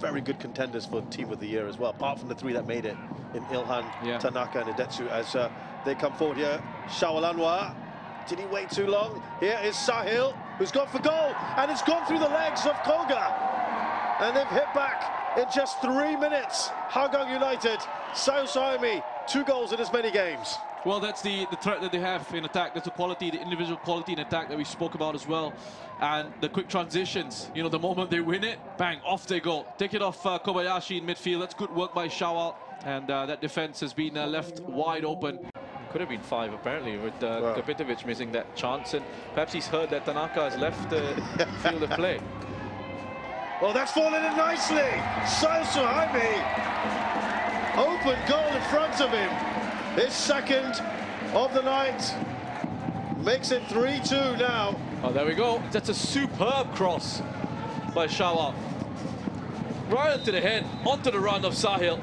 very good contenders for Team of the Year as well, apart from the three that made it in Ilhan, Yeah. Tanaka, and Idetsu as uh, they come forward here. Shawal Anwar, did he wait too long? Here is Sahil, who's gone for goal, and it's gone through the legs of Koga. And they've hit back in just three minutes. Hougang United, Sahil Suhaimi, two goals in as many games. Well, that's the, the threat that they have in attack. That's the quality, the individual quality in attack that we spoke about as well. And the quick transitions, you know, the moment they win it, bang, off they go. Take it off uh, Kobayashi in midfield. That's good work by Shawal. And uh, that defense has been uh, left wide open. Could have been five, apparently, with uh, Wow. Kapitovic missing that chance. And perhaps he's heard that Tanaka has left the field of play. Well, that's fallen in nicely. Sahil Suhaimi, open goal in front of him. His second of the night makes it 3-2 now. Oh, there we go. That's a superb cross by Shawal. Right onto the head, onto the run of Sahil.